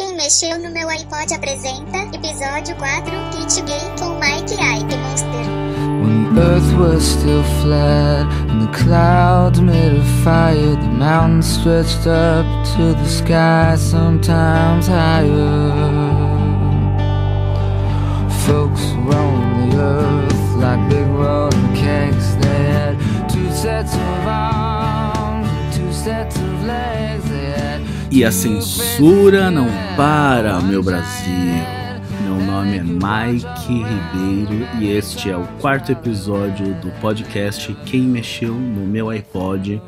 Quem mexeu no meu iPod apresenta episódio 4 Kit Gay com Mike Hype Monster. When the earth was still flat and the clouds made of fire, the mountains stretched up to the sky, sometimes higher. Folks roamed the earth like big rolling cakes. They had two sets of arms two sets of legs. E a censura não para, meu Brasil. Meu nome é Mike Ribeiro e este é o quarto episódio do podcast Quem Mexeu no Meu iPod,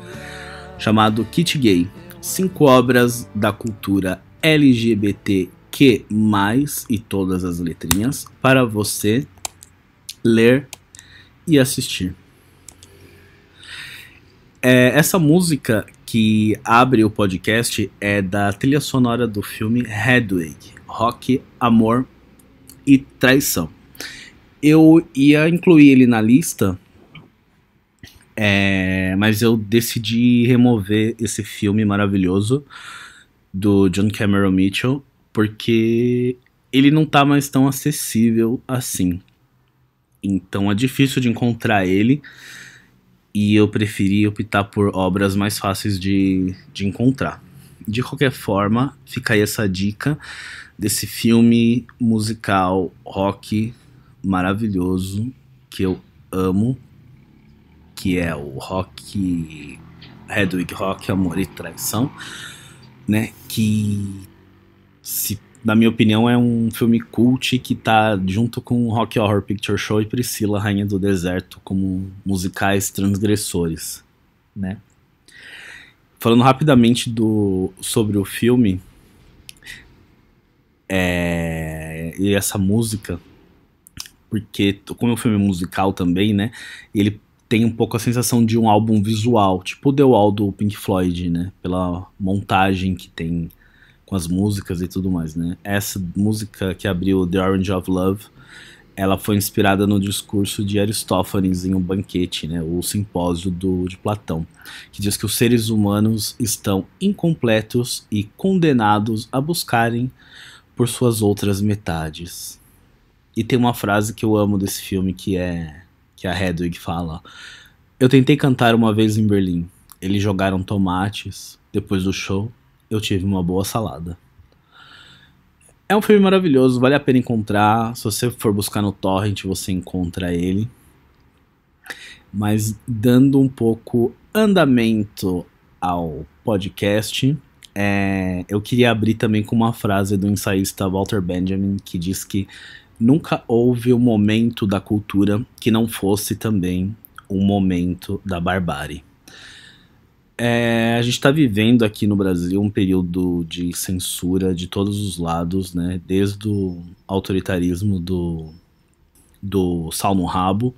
chamado Kit Gay. Cinco obras da cultura LGBTQ+, e todas as letrinhas, para você ler e assistir. É, essa música que abre o podcast é da trilha sonora do filme Hedwig, Rock, Amor e Traição. Eu ia incluir ele na lista, é, mas eu decidi remover esse filme maravilhoso do John Cameron Mitchell, porque ele não tá mais tão acessível assim. Então é difícil de encontrar ele e eu preferi optar por obras mais fáceis de, de encontrar. De qualquer forma, fica aí essa dica desse filme musical rock maravilhoso que eu amo, que é o Rock Hedwig Rock, Amor e Traição, né? Que se na minha opinião, é um filme cult que tá junto com Rock Horror Picture Show e Priscila, Rainha do Deserto, como musicais transgressores, né? Falando rapidamente do, sobre o filme é, e essa música, porque como é um filme musical também, né? Ele tem um pouco a sensação de um álbum visual, tipo o The Wall do Pink Floyd, né? Pela montagem que tem com as músicas e tudo mais, né? Essa música que abriu The Orange of Love, ela foi inspirada no discurso de Aristófanes em um banquete, né? O simpósio do, de Platão, que diz que os seres humanos estão incompletos e condenados a buscarem por suas outras metades. E tem uma frase que eu amo desse filme que é que a Hedwig fala: Eu tentei cantar uma vez em Berlim. Eles jogaram tomates depois do show eu tive uma boa salada. É um filme maravilhoso, vale a pena encontrar. Se você for buscar no torrent, você encontra ele. Mas dando um pouco andamento ao podcast, é, eu queria abrir também com uma frase do ensaísta Walter Benjamin que diz que nunca houve um momento da cultura que não fosse também um momento da barbárie. É, a gente está vivendo aqui no Brasil um período de censura de todos os lados, né? Desde o autoritarismo do, do sal no rabo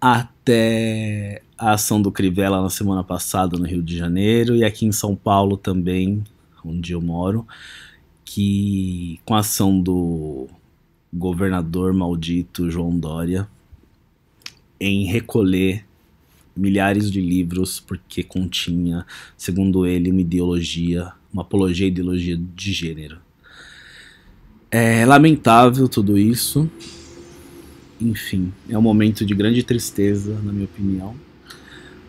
até a ação do Crivella na semana passada no Rio de Janeiro e aqui em São Paulo também, onde eu moro, que com a ação do governador maldito João Dória em recolher milhares de livros porque continha, segundo ele, uma ideologia, uma apologia à ideologia de gênero. É lamentável tudo isso. Enfim, é um momento de grande tristeza, na minha opinião.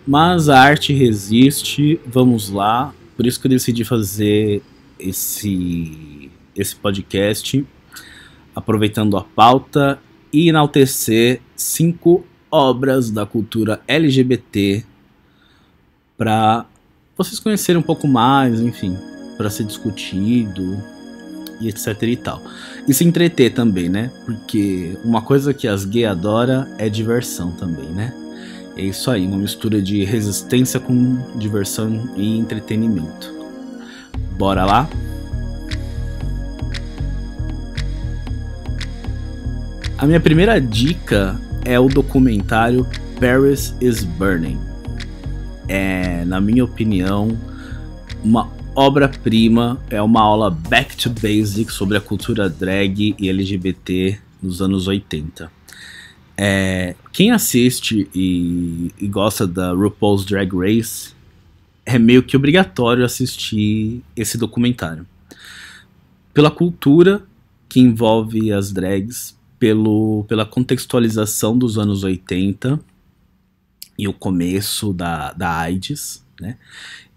Mas a arte resiste, vamos lá. Por isso que eu decidi fazer esse, esse podcast, aproveitando a pauta e enaltecer cinco obras da cultura LGBT para vocês conhecerem um pouco mais, enfim, para ser discutido e etc e tal. E se entreter também, né? Porque uma coisa que as gays adoram é diversão também, né? É isso aí, uma mistura de resistência com diversão e entretenimento. Bora lá? A minha primeira dica é o documentário Paris is Burning. É, na minha opinião, uma obra-prima, é uma aula back to basic sobre a cultura drag e LGBT nos anos 80. É, quem assiste e, e gosta da RuPaul's Drag Race é meio que obrigatório assistir esse documentário. pela cultura que envolve as drags, pelo, pela contextualização dos anos 80 e o começo da, da AIDS, né?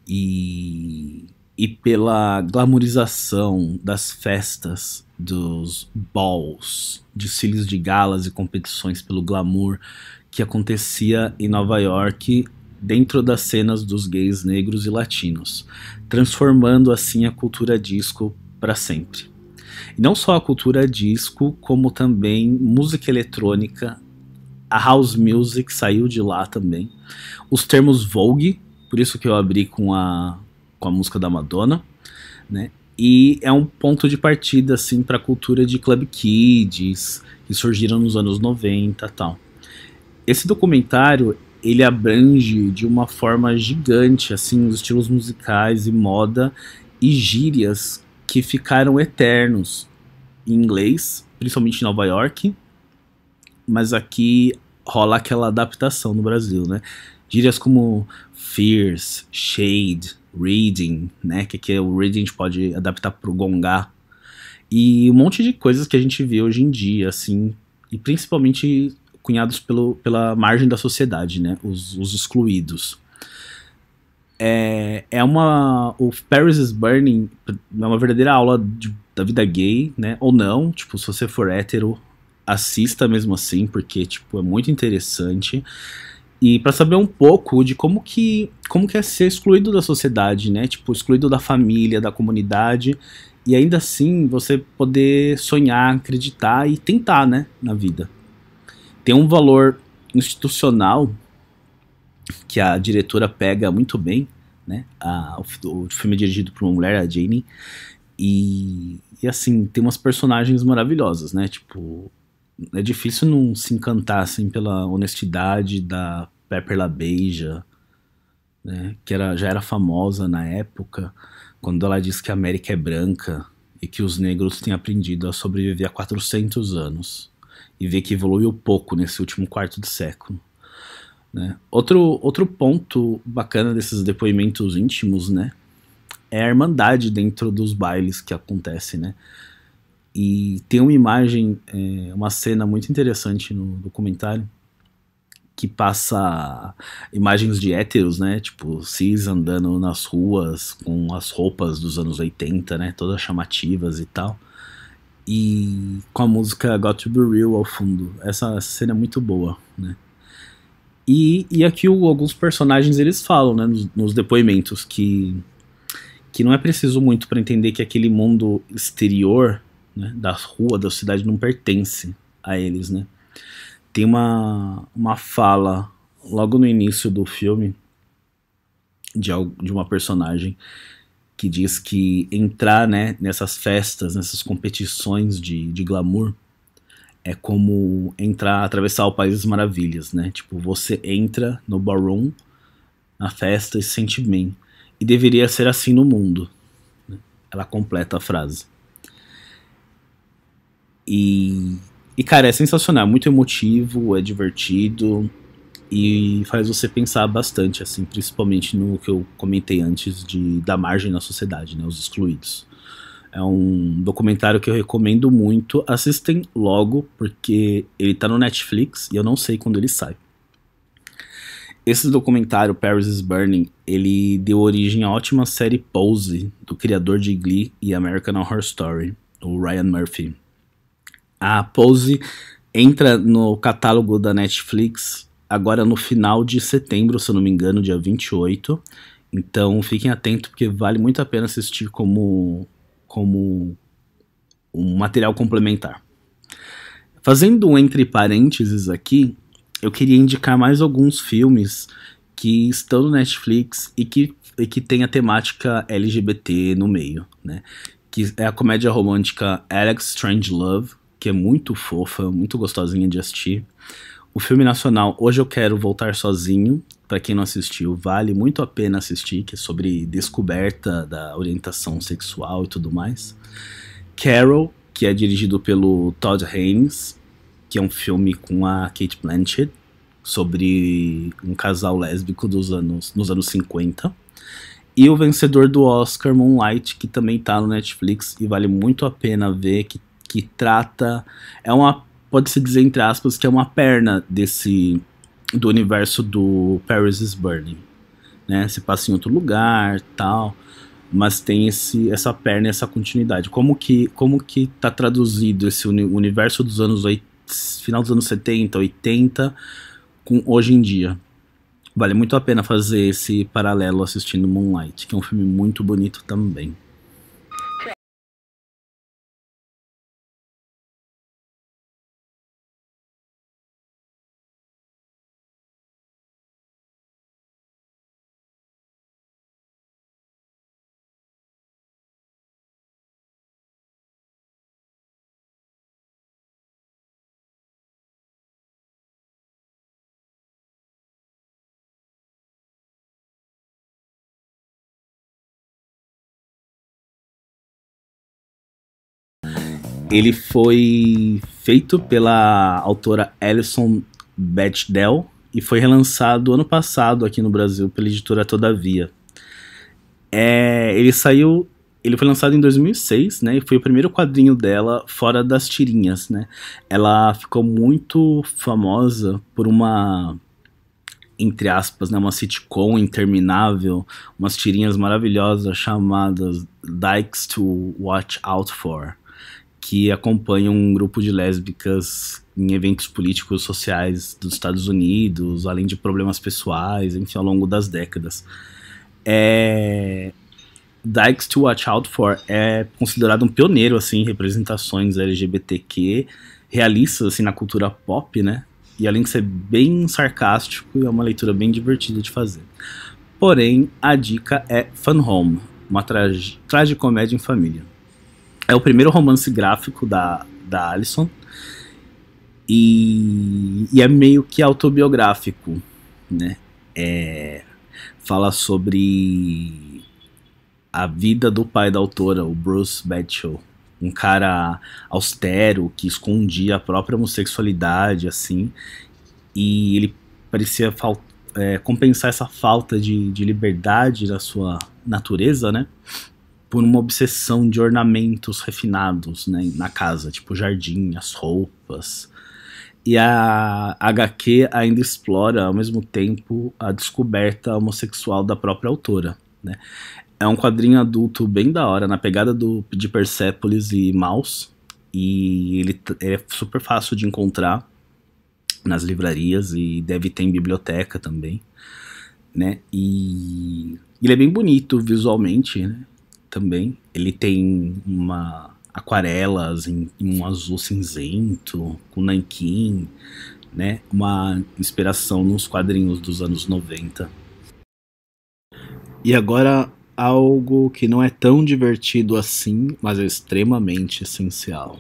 E, e pela glamorização das festas, dos balls, desfiles de galas e competições pelo glamour que acontecia em Nova York dentro das cenas dos gays negros e latinos, transformando assim a cultura disco para sempre. E não só a cultura disco, como também música eletrônica, a house music saiu de lá também. Os termos Vogue, por isso que eu abri com a, com a música da Madonna, né? E é um ponto de partida assim para a cultura de club kids que surgiram nos anos 90, tal. Esse documentário ele abrange de uma forma gigante assim os estilos musicais e moda e gírias que ficaram eternos em inglês, principalmente em Nova York, mas aqui rola aquela adaptação no Brasil, né? Gírias como fierce, shade, reading, né? Que aqui o reading a gente pode adaptar pro gongá. E um monte de coisas que a gente vê hoje em dia, assim, e principalmente cunhados pelo, pela margem da sociedade, né? Os, os excluídos é, é uma. O Paris is Burning é uma verdadeira aula de, da vida gay, né? Ou não, tipo, se você for hétero, assista mesmo assim, porque, tipo, é muito interessante. E para saber um pouco de como que, como que é ser excluído da sociedade, né? Tipo, excluído da família, da comunidade. E ainda assim você poder sonhar, acreditar e tentar, né? Na vida. Tem um valor institucional que a diretora pega muito bem, né? A, o, o, filme é dirigido por uma mulher, a Jane, e, e assim, tem umas personagens maravilhosas, né? Tipo, é difícil não se encantar assim pela honestidade da Pepper LaBeija, né? Que era, já era famosa na época, quando ela diz que a América é branca e que os negros têm aprendido a sobreviver há 400 anos e ver que evoluiu pouco nesse último quarto de século. Né? Outro, outro ponto bacana desses depoimentos íntimos, né? É a irmandade dentro dos bailes que acontece, né? E tem uma imagem, é, uma cena muito interessante no documentário que passa imagens de héteros, né? Tipo, cis andando nas ruas com as roupas dos anos 80, né? Todas chamativas e tal. E com a música Got to Be Real ao fundo. Essa cena é muito boa, né? E, e aqui o, alguns personagens eles falam, né, nos, nos, depoimentos, que, que não é preciso muito para entender que aquele mundo exterior né, da rua, da cidade, não pertence a eles, né. Tem uma, uma fala logo no início do filme de, de uma personagem que diz que entrar né, nessas festas, nessas competições de, de glamour, é como entrar, atravessar o País das Maravilhas, né? Tipo, você entra no ballroom, na festa e se sente bem. E deveria ser assim no mundo. Né? Ela completa a frase. E, e, cara, é sensacional, é muito emotivo, é divertido e faz você pensar bastante, assim, principalmente no que eu comentei antes de da margem na sociedade, né? Os excluídos. É um documentário que eu recomendo muito. Assistem logo, porque ele tá no Netflix e eu não sei quando ele sai. Esse documentário, Paris is Burning, ele deu origem à ótima série Pose, do criador de Glee e American Horror Story, o Ryan Murphy. A Pose entra no catálogo da Netflix agora no final de setembro, se eu não me engano, dia 28. Então fiquem atentos, porque vale muito a pena assistir como como um material complementar. Fazendo um entre parênteses aqui, eu queria indicar mais alguns filmes que estão no Netflix e que, e que tem a temática LGBT no meio, né? Que é a comédia romântica Alex Strange Love, que é muito fofa, muito gostosinha de assistir. O filme nacional Hoje Eu Quero Voltar Sozinho, para quem não assistiu, vale muito a pena assistir, que é sobre descoberta da orientação sexual e tudo mais. Carol, que é dirigido pelo Todd Haynes, que é um filme com a Kate Blanchett sobre um casal lésbico dos anos, nos anos 50. E o vencedor do Oscar, Moonlight, que também tá no Netflix e vale muito a pena ver, que, que trata. É uma. Pode-se dizer, entre aspas, que é uma perna desse. Do universo do Paris is Burning. Né? Se passa em outro lugar tal. Mas tem esse, essa perna essa continuidade. Como que, como que tá traduzido esse uni universo dos anos 80, final dos anos 70, 80, com hoje em dia? Vale muito a pena fazer esse paralelo assistindo Moonlight, que é um filme muito bonito também. Ele foi feito pela autora Alison Bechdel e foi relançado ano passado aqui no Brasil pela editora Todavia. É, ele saiu, ele foi lançado em 2006, né? E foi o primeiro quadrinho dela fora das tirinhas, né? Ela ficou muito famosa por uma entre aspas, né, uma sitcom interminável, umas tirinhas maravilhosas chamadas Dykes to Watch Out For que acompanham um grupo de lésbicas em eventos políticos sociais dos Estados Unidos, além de problemas pessoais, enfim, ao longo das décadas. É... Dykes to Watch Out For é considerado um pioneiro assim, em representações LGBTQ realistas assim, na cultura pop, né? E além de ser bem sarcástico, é uma leitura bem divertida de fazer. Porém, a dica é Fun Home, uma tragicomédia em família. É o primeiro romance gráfico da, da Alison. E, e é meio que autobiográfico, né? É, fala sobre a vida do pai da autora, o Bruce Badshaw. Um cara austero que escondia a própria homossexualidade, assim. E ele parecia é, compensar essa falta de, de liberdade da sua natureza, né? Por uma obsessão de ornamentos refinados né, na casa, tipo o jardim, as roupas. E a HQ ainda explora, ao mesmo tempo, a descoberta homossexual da própria autora. Né? É um quadrinho adulto bem da hora, na pegada do, de Persepolis e Mouse. E ele é super fácil de encontrar nas livrarias e deve ter em biblioteca também. Né? E ele é bem bonito visualmente, né? Também. Ele tem uma aquarelas em, em um azul cinzento, com nanquim, né? Uma inspiração nos quadrinhos dos anos 90. E agora algo que não é tão divertido assim, mas é extremamente essencial.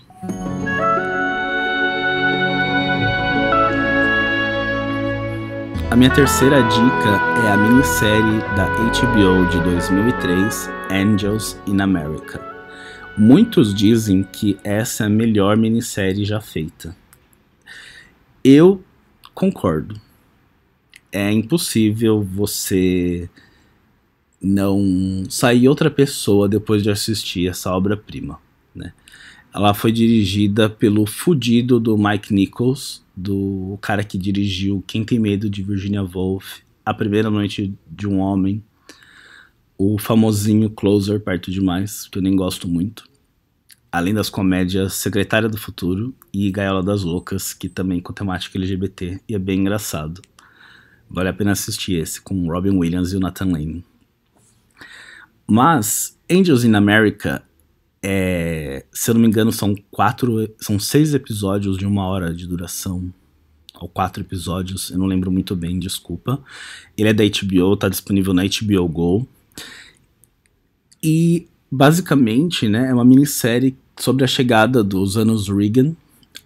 A minha terceira dica é a minissérie da HBO de 2003, Angels in America. Muitos dizem que essa é a melhor minissérie já feita. Eu concordo. É impossível você não sair outra pessoa depois de assistir essa obra-prima, né? Ela foi dirigida pelo fudido do Mike Nichols, do cara que dirigiu Quem Tem Medo de Virginia Woolf, A Primeira Noite de um Homem, o famosinho Closer, Perto Demais, que eu nem gosto muito. Além das comédias Secretária do Futuro e Gaiola das Loucas, que também com temática LGBT e é bem engraçado. Vale a pena assistir esse, com Robin Williams e o Nathan Lane. Mas Angels in America, é, se eu não me engano, são quatro, são seis episódios de uma hora de duração, ou quatro episódios, eu não lembro muito bem, desculpa. Ele é da HBO, tá disponível na HBO Go. E basicamente, né, é uma minissérie sobre a chegada dos anos Reagan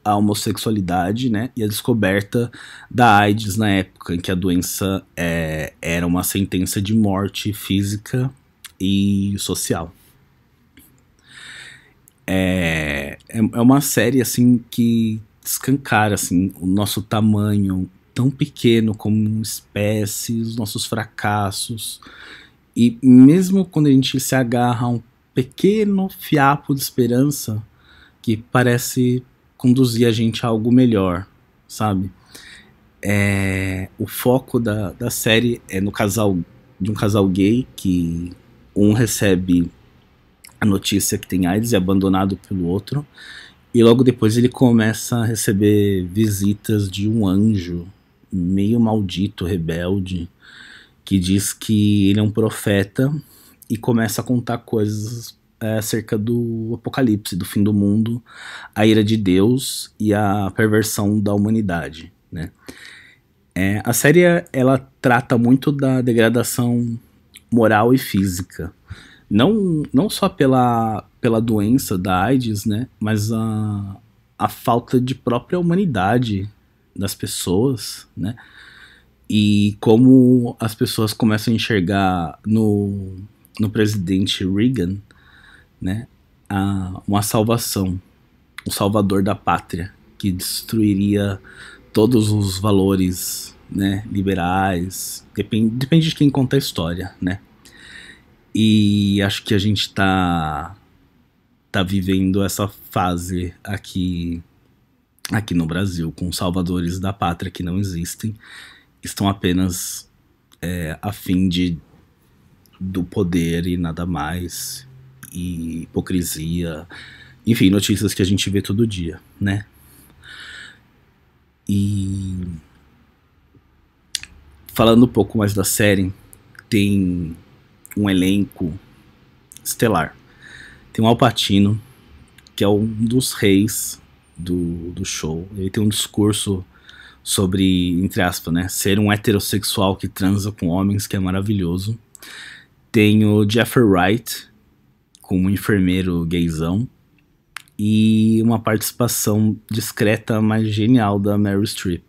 à homossexualidade, né, e a descoberta da AIDS na época em que a doença é, era uma sentença de morte física e social. É, é, é uma série assim que escancara assim o nosso tamanho tão pequeno como espécie, os nossos fracassos E mesmo quando a gente se agarra a um pequeno fiapo de esperança que parece conduzir a gente a algo melhor, sabe? É, o foco da, da série é no casal de um casal gay que um recebe a notícia que tem AIDS e é abandonado pelo outro e logo depois ele começa a receber visitas de um anjo meio maldito, rebelde, que diz que ele é um profeta e começa a contar coisas é, acerca do apocalipse, do fim do mundo, a ira de Deus e a perversão da humanidade, né? É, a série ela trata muito da degradação moral e física, não, não só pela, pela doença da AIDS, né, mas a, a falta de própria humanidade das pessoas, né, e como as pessoas começam a enxergar no, no presidente Reagan, né, a, uma salvação, o salvador da pátria, que destruiria todos os valores né, liberais, depende, depende de quem conta a história, né. E acho que a gente está tá vivendo essa fase aqui aqui no Brasil, com salvadores da pátria que não existem estão apenas é, a fim de do poder e nada mais, e hipocrisia, enfim, notícias que a gente vê todo dia, né? E falando um pouco mais da série, tem um elenco estelar. Tem o Alpatino, que é um dos reis do, do show. Ele tem um discurso sobre, entre aspas, né, ser um heterossexual que transa com homens, que é maravilhoso. Tem o Jeffrey Wright, como um enfermeiro gaysão. E uma participação discreta, mas genial da Mary Streep,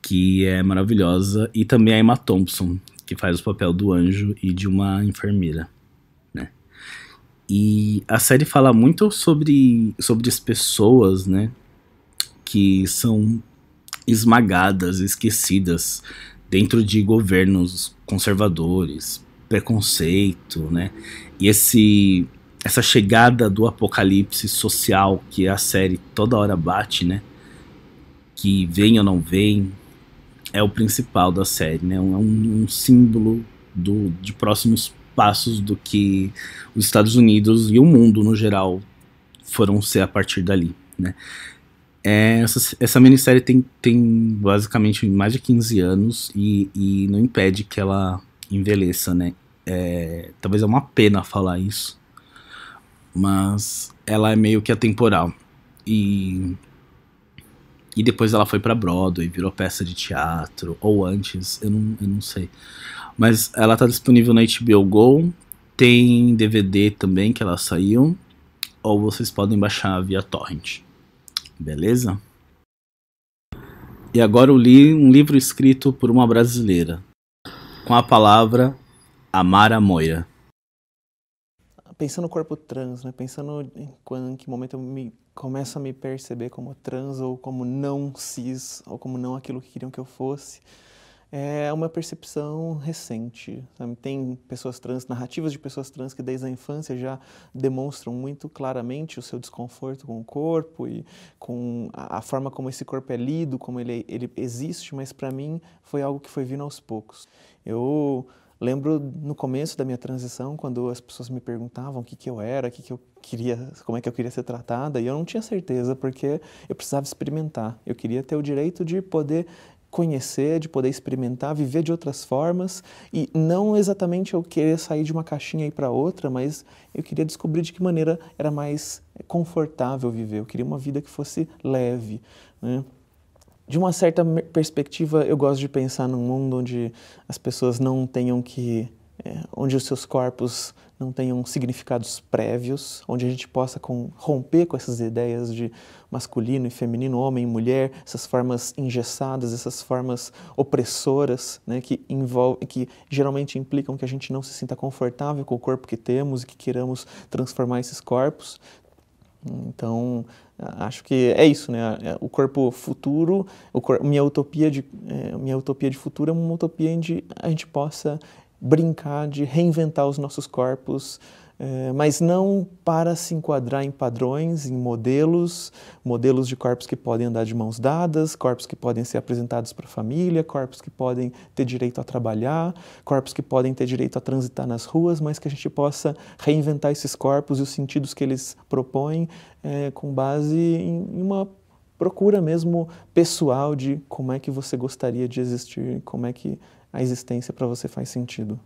que é maravilhosa. E também a Emma Thompson, que faz o papel do anjo e de uma enfermeira. Né? E a série fala muito sobre, sobre as pessoas, né? Que são esmagadas, esquecidas dentro de governos conservadores, preconceito, né? E esse essa chegada do apocalipse social que a série toda hora bate, né? Que vem ou não vem, é o principal da série, né? É um, um símbolo do, de próximos passos do que os Estados Unidos e o mundo no geral foram ser a partir dali, né? É, essa, essa minissérie tem, tem basicamente mais de 15 anos e, e não impede que ela envelheça, né? É, talvez é uma pena falar isso, mas ela é meio que atemporal. E, e depois ela foi para Broadway, virou peça de teatro, ou antes, eu não, eu não sei. Mas ela tá disponível na HBO Go, tem DVD também que ela saiu, ou vocês podem baixar via torrent. Beleza? E agora eu li um livro escrito por uma brasileira, com a palavra Amara Moira. Pensando no corpo trans, né? pensando em, quando, em que momento eu me, começo a me perceber como trans ou como não cis, ou como não aquilo que queriam que eu fosse, é uma percepção recente. Sabe? Tem pessoas trans, narrativas de pessoas trans que desde a infância já demonstram muito claramente o seu desconforto com o corpo e com a, forma como esse corpo é lido, como ele, ele existe, mas para mim foi algo que foi vindo aos poucos. Eu lembro no começo da minha transição, quando as pessoas me perguntavam o que, que eu era, que, que eu queria, como é que eu queria ser tratada, e eu não tinha certeza, porque eu precisava experimentar. Eu queria ter o direito de poder conhecer, de poder experimentar, viver de outras formas e não exatamente eu querer sair de uma caixinha e para outra, mas eu queria descobrir de que maneira era mais confortável viver. Eu queria uma vida que fosse leve. Né? De uma certa perspectiva, eu gosto de pensar num mundo onde as pessoas não tenham que é, onde os seus corpos não tenham significados prévios, onde a gente possa com, romper com essas ideias de masculino e feminino, homem e mulher, essas formas engessadas, essas formas opressoras, né, que, envolve, que geralmente implicam que a gente não se sinta confortável com o corpo que temos e que queiramos transformar esses corpos. Então, acho que é isso, né? É, o corpo futuro, o cor, minha utopia de é, minha utopia de futuro é uma utopia onde a gente possa brincar de reinventar os nossos corpos, é, mas não para se enquadrar em padrões, em modelos, modelos de corpos que podem andar de mãos dadas, corpos que podem ser apresentados para a família, corpos que podem ter direito a trabalhar, corpos que podem ter direito a transitar nas ruas, mas que a gente possa reinventar esses corpos e os sentidos que eles propõem é, com base em uma procura mesmo pessoal de como é que você gostaria de existir, como é que a existência para você faz sentido.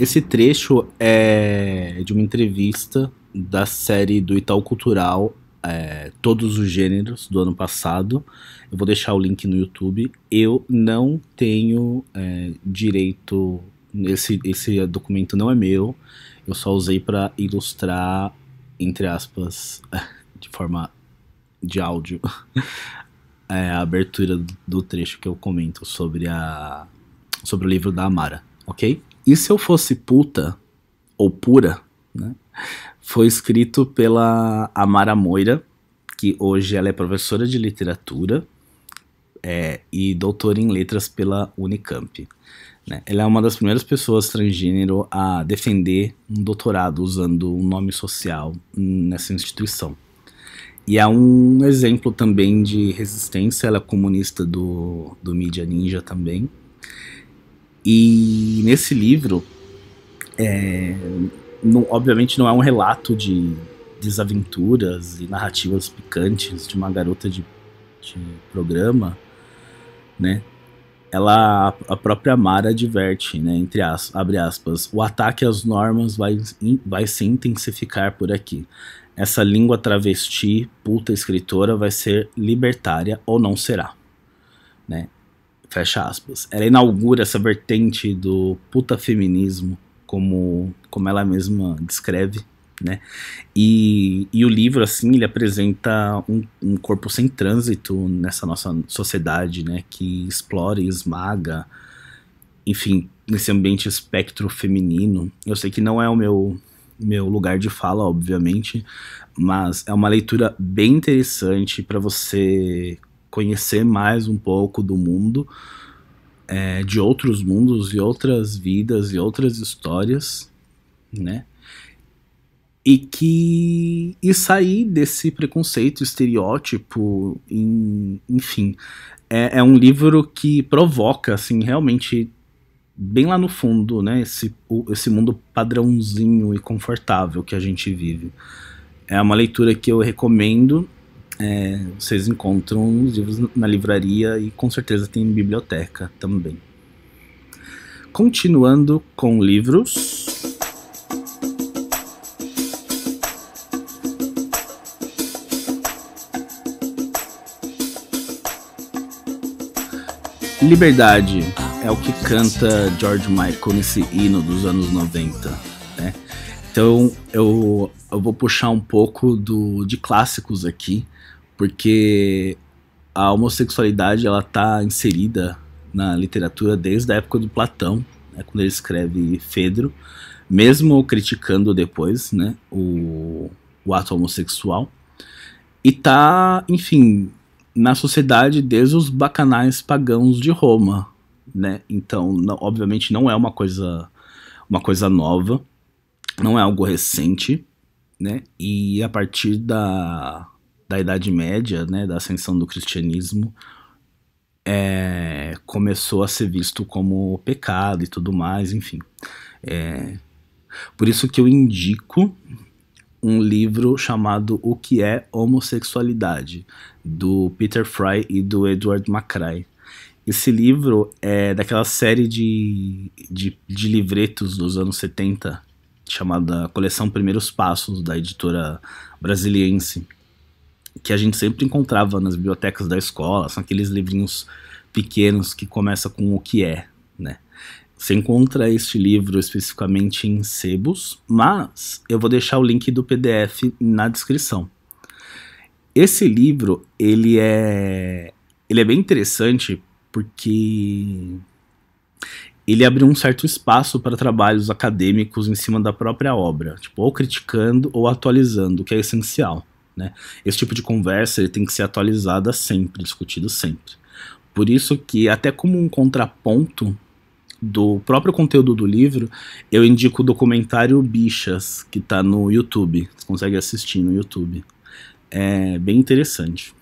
Esse trecho é de uma entrevista da série do Itaú Cultural é, Todos os Gêneros do ano passado. Eu vou deixar o link no YouTube. Eu não tenho é, direito. Esse, esse documento não é meu. Eu só usei para ilustrar, entre aspas, de forma de áudio, é, a abertura do trecho que eu comento sobre, a, sobre o livro da Amara, ok? E se eu fosse puta, ou pura, né? Foi escrito pela Amara Moira, que hoje ela é professora de literatura é, e doutora em letras pela Unicamp. Né? Ela é uma das primeiras pessoas transgênero a defender um doutorado usando um nome social nessa instituição. E é um exemplo também de resistência, ela é comunista do, do Mídia Ninja também. E nesse livro, é, não, obviamente não é um relato de desaventuras e narrativas picantes de uma garota de, de programa, né? Ela, a própria Mara adverte, né, entre as, abre aspas, o ataque às normas vai, vai se intensificar por aqui. Essa língua travesti, puta escritora, vai ser libertária ou não será, né? Fecha aspas. Ela inaugura essa vertente do puta feminismo, como, como ela mesma descreve, né? E, e o livro, assim, ele apresenta um, um corpo sem trânsito nessa nossa sociedade, né? Que explora e esmaga, enfim, nesse ambiente espectro feminino. Eu sei que não é o meu meu lugar de fala, obviamente, mas é uma leitura bem interessante para você conhecer mais um pouco do mundo, é, de outros mundos e outras vidas e outras histórias, né? E que e sair desse preconceito, estereótipo, em, enfim, é, é um livro que provoca, assim, realmente bem lá no fundo, né, esse, esse mundo padrãozinho e confortável que a gente vive. É uma leitura que eu recomendo é, vocês encontram os livros na livraria e com certeza tem biblioteca também. Continuando com livros. Liberdade é o que canta George Michael nesse hino dos anos 90. Né? Então eu, eu vou puxar um pouco do, de clássicos aqui porque a homossexualidade ela está inserida na literatura desde a época do Platão, né, quando ele escreve Fedro, mesmo criticando depois né, o, o ato homossexual. E tá, enfim, na sociedade desde os bacanais pagãos de Roma, né? Então, não, obviamente não é uma coisa uma coisa nova, não é algo recente, né? E a partir da da Idade Média, né, da ascensão do cristianismo, é, começou a ser visto como pecado e tudo mais, enfim. É, por isso que eu indico um livro chamado O que é homossexualidade, do Peter Fry e do Edward McCrae. Esse livro é daquela série de, de, de livretos dos anos 70, chamada Coleção Primeiros Passos, da editora brasiliense que a gente sempre encontrava nas bibliotecas da escola, são aqueles livrinhos pequenos que começa com o que é, né? Você encontra este livro especificamente em sebos, mas eu vou deixar o link do PDF na descrição. Esse livro, ele é ele é bem interessante porque ele abriu um certo espaço para trabalhos acadêmicos em cima da própria obra, tipo, ou criticando ou atualizando, o que é essencial. Né? Esse tipo de conversa tem que ser atualizada sempre, discutido sempre. Por isso que, até como um contraponto do próprio conteúdo do livro, eu indico o documentário Bichas, que está no YouTube. Você consegue assistir no YouTube. É bem interessante.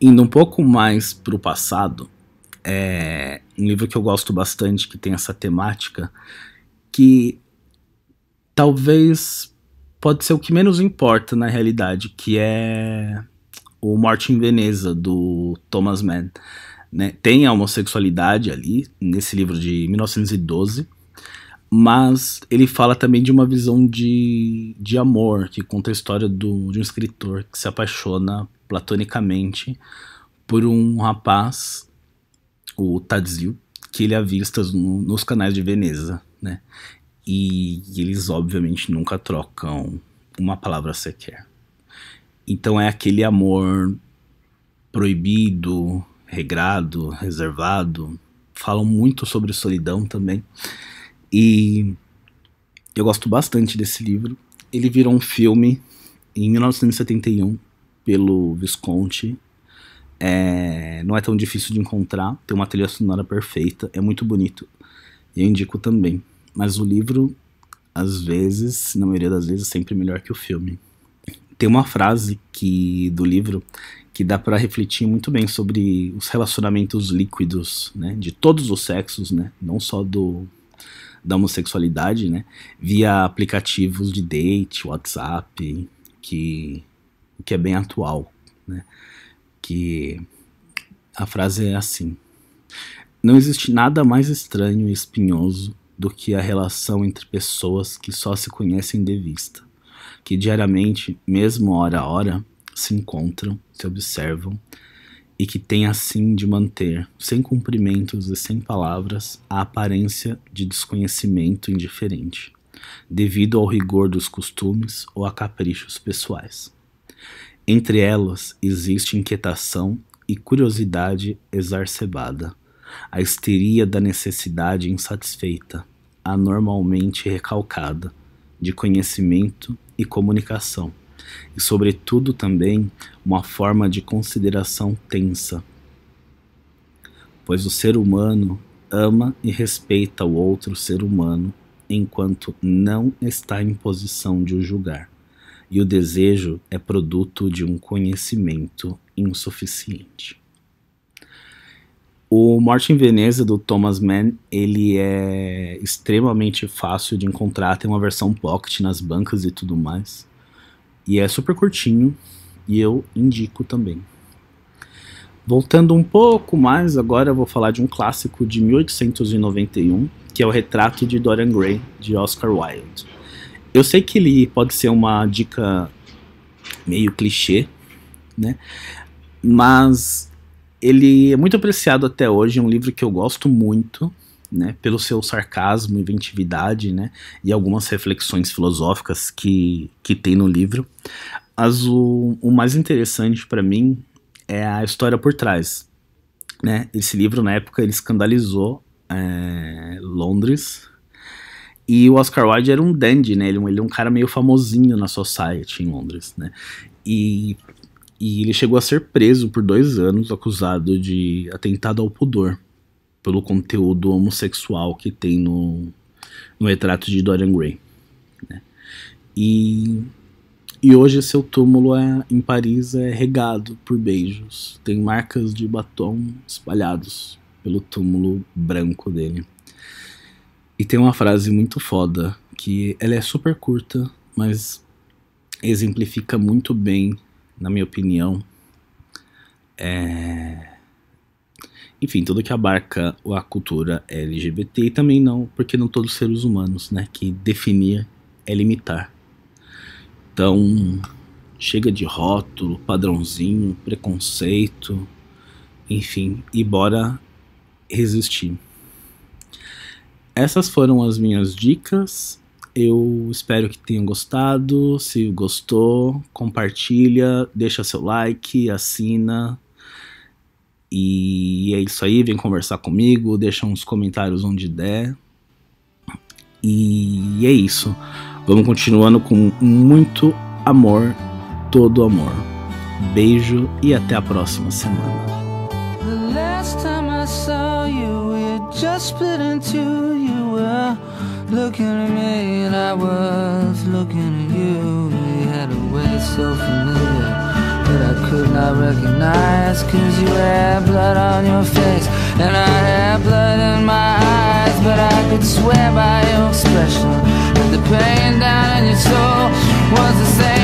Indo um pouco mais para o passado, é um livro que eu gosto bastante, que tem essa temática, que talvez pode ser o que menos importa na realidade, que é o Morte em Veneza, do Thomas Mann. Né? Tem a homossexualidade ali, nesse livro de 1912, mas ele fala também de uma visão de, de amor, que conta a história do, de um escritor que se apaixona platonicamente por um rapaz, o Tadzio, que ele avista no, nos canais de Veneza, né? E, eles obviamente nunca trocam uma palavra sequer. Então é aquele amor proibido, regrado, reservado. Falam muito sobre solidão também. E eu gosto bastante desse livro. Ele virou um filme em 1971 pelo Visconti. É, não é tão difícil de encontrar, tem uma trilha sonora perfeita, é muito bonito. E eu indico também. Mas o livro, às vezes, na maioria das vezes, é sempre melhor que o filme. Tem uma frase que do livro que dá para refletir muito bem sobre os relacionamentos líquidos, né, de todos os sexos, né, não só do da homossexualidade, né, via aplicativos de date, WhatsApp, que que é bem atual, né, que a frase é assim: Não existe nada mais estranho e espinhoso do que a relação entre pessoas que só se conhecem de vista que diariamente, mesmo hora a hora, se encontram, se observam e que têm assim de manter, sem cumprimentos e sem palavras, a aparência de desconhecimento indiferente, devido ao rigor dos costumes ou a caprichos pessoais. Entre elas existe inquietação e curiosidade exacerbada, a histeria da necessidade insatisfeita, anormalmente recalcada, de conhecimento e comunicação, e, sobretudo, também uma forma de consideração tensa, pois o ser humano ama e respeita o outro ser humano enquanto não está em posição de o julgar, e o desejo é produto de um conhecimento insuficiente. O Morte em Veneza do Thomas Mann, ele é extremamente fácil de encontrar, tem uma versão pocket nas bancas e tudo mais. E é super curtinho e eu indico também. Voltando um pouco mais, agora eu vou falar de um clássico de 1891, que é o Retrato de Dorian Gray, de Oscar Wilde. Eu sei que ele pode ser uma dica meio clichê, né? Mas ele é muito apreciado até hoje, é um livro que eu gosto muito, né, pelo seu sarcasmo, inventividade, né, e algumas reflexões filosóficas que, que tem no livro. Mas o, o mais interessante para mim é a história por trás, né. Esse livro na época ele escandalizou é, Londres e o Oscar Wilde era um dandy, né, ele, ele é um cara meio famosinho na society em Londres, né, e e ele chegou a ser preso por dois anos, acusado de atentado ao pudor, pelo conteúdo homossexual que tem no, no retrato de Dorian Gray. Né? E, e hoje seu túmulo é, em Paris é regado por beijos. Tem marcas de batom espalhados pelo túmulo branco dele. E tem uma frase muito foda, que ela é super curta, mas exemplifica muito bem na minha opinião, é... enfim, tudo que abarca a cultura LGBT e também não, porque não todos os seres humanos, né, que definir é limitar. Então, chega de rótulo, padrãozinho, preconceito, enfim, e bora resistir. Essas foram as minhas dicas eu espero que tenham gostado. Se gostou, compartilha, deixa seu like, assina. E é isso aí, vem conversar comigo, deixa uns comentários onde der. E é isso. Vamos continuando com muito amor, todo amor. Beijo e até a próxima semana. You looking at me and I was looking at you. We had a way so familiar that I could not recognize. Cause you had blood on your face and I had blood in my eyes. But I could swear by your expression that the pain down in your soul was the same